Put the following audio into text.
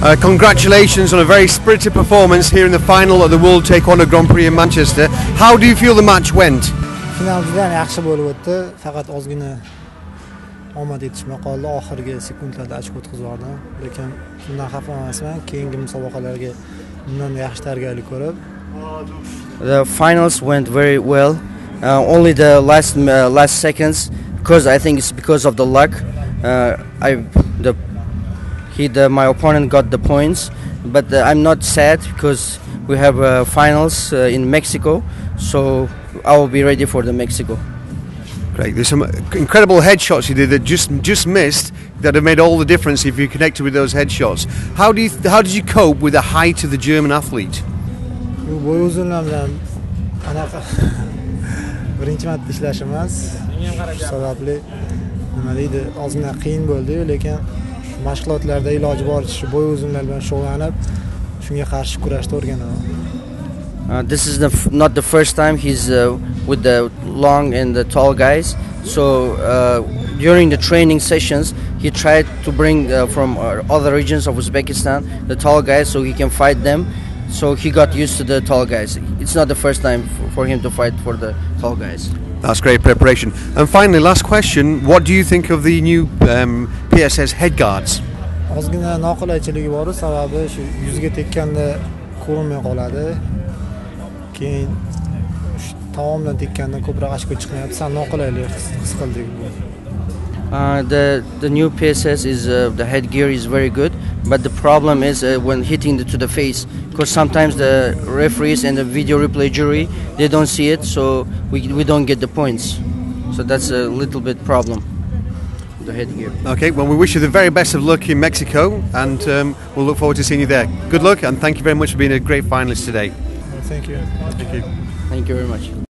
Uh, congratulations on a very spirited performance here in the final of the World Taekwondo Grand Prix in Manchester. How do you feel the match went? final juda yaxshi bo'lib o'tdi faqat ozgina omad yetishmay qoldi oxirgi sekundlarda ochko o'tkazib yubordim lekin shundan xafa emasman keyingi musobaqalarga bundan yaxshi tayyorgarlik ko'rib The finals went very well. Uh, only the last uh, last seconds, because I think it's because of the luck. Uh, I the he the my opponent got the points, but uh, I'm not sad because we have uh, finals uh, in Mexico, so I will be ready for the Mexico. Great. There's some incredible headshots you did that just just missed that have made all the difference if you connected with those headshots. How do you how did you cope with the height of the German athlete? bu bo'y uzunlar bilan anaqa birinchi marta ishlash emas shu sababli nima deydi ozgina qiyin bo'ldiyu lekin mashg'ulotlarda iloji boricha bo'y uzunlar bilan shug'ullanib shunga qarshi kurashni o'rganaman Uh, this is the not the first time he's uh, with the long and the tall guys. So uh, during the training sessions, he tried to bring uh, from uh, other regions of Uzbekistan the tall guys so he can fight them. So he got used to the tall guys. It's not the first time f- for him to fight for the tall guys. That's great preparation. And finally, last question: What do you think of the new um, PSS head guards? ozgina noqulaychiligi boru sababi shu yuziga tekkanda ko'rinmay qoladi keyin shu taom bilan tekkanda ko'proq ochko chiqmayapti sal noqulaylik his his qildik bu Uh, the the new PSS is uh, the headgear is very good, but the problem is uh, when hitting the, to the face because sometimes the referees and the video replay jury they don't see it, so we, we don't get the points. So that's a little bit problem. The headgear. Okay. Well, we wish you the very best of luck in Mexico, and um, we'll look forward to seeing you there. Good luck, and thank you very much for being a great finalist today. thank you Thank you. Thank you very much.